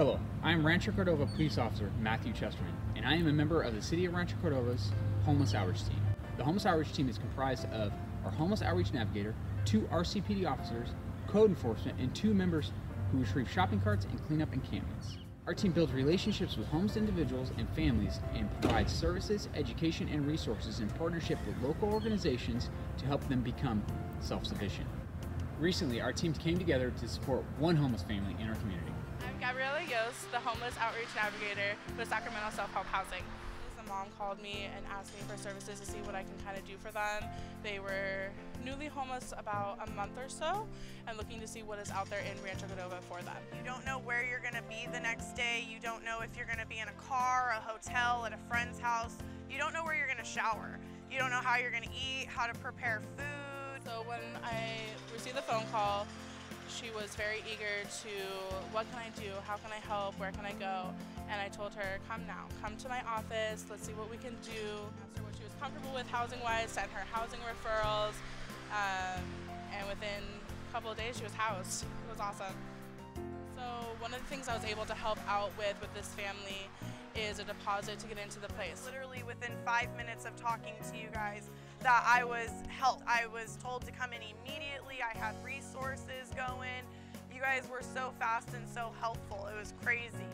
Hello, I am Rancho Cordova Police Officer Matthew Chesterman, and I am a member of the City of Rancho Cordova's Homeless Outreach Team. The Homeless Outreach Team is comprised of our Homeless Outreach Navigator, two RCPD officers, code enforcement, and two members who retrieve shopping carts and clean up encampments. Our team builds relationships with homeless individuals and families and provides services, education, and resources in partnership with local organizations to help them become self sufficient. Recently, our teams came together to support one homeless family in our community. I'm Gabriela Yost, the Homeless Outreach Navigator with Sacramento Self Help Housing. The mom called me and asked me for services to see what I can kind of do for them. They were newly homeless about a month or so and looking to see what is out there in Rancho Cordova for them. You don't know where you're going to be the next day. You don't know if you're going to be in a car, a hotel, at a friend's house. You don't know where you're going to shower. You don't know how you're going to eat, how to prepare food. So when I received the phone call, she was very eager to, what can I do? How can I help? Where can I go? And I told her, come now, come to my office. Let's see what we can do. Asked her what she was comfortable with housing-wise, sent her housing referrals. Um, and within a couple of days, she was housed. It was awesome. So one of the things I was able to help out with with this family is a deposit to get into the place. Literally within five minutes of talking to you guys, that I was helped. I was told to come in immediately. I had resources going. You guys were so fast and so helpful. It was crazy.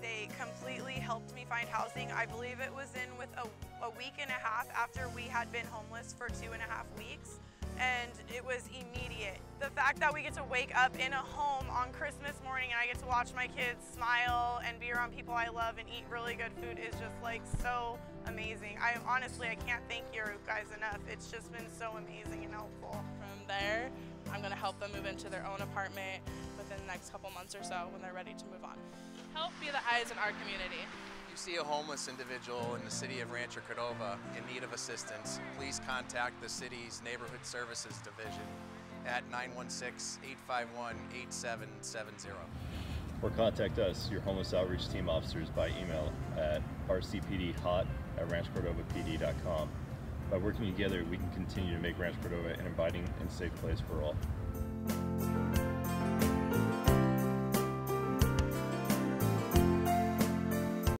They completely helped me find housing. I believe it was in with a, a week and a half after we had been homeless for two and a half weeks and it was immediate. The fact that we get to wake up in a home on Christmas morning and I get to watch my kids smile and be around people I love and eat really good food is just like so amazing. I honestly, I can't thank you guys enough. It's just been so amazing and helpful. Help them move into their own apartment within the next couple months or so when they're ready to move on. Help be the eyes in our community you see a homeless individual in the city of Rancho Cordova in need of assistance, please contact the city's Neighborhood Services Division at 916-851-8770. Or contact us, your homeless outreach team officers, by email at rcpdhot at ranchocordovapd.com. By working together, we can continue to make Rancho Cordova an inviting and safe place for all. Thank you.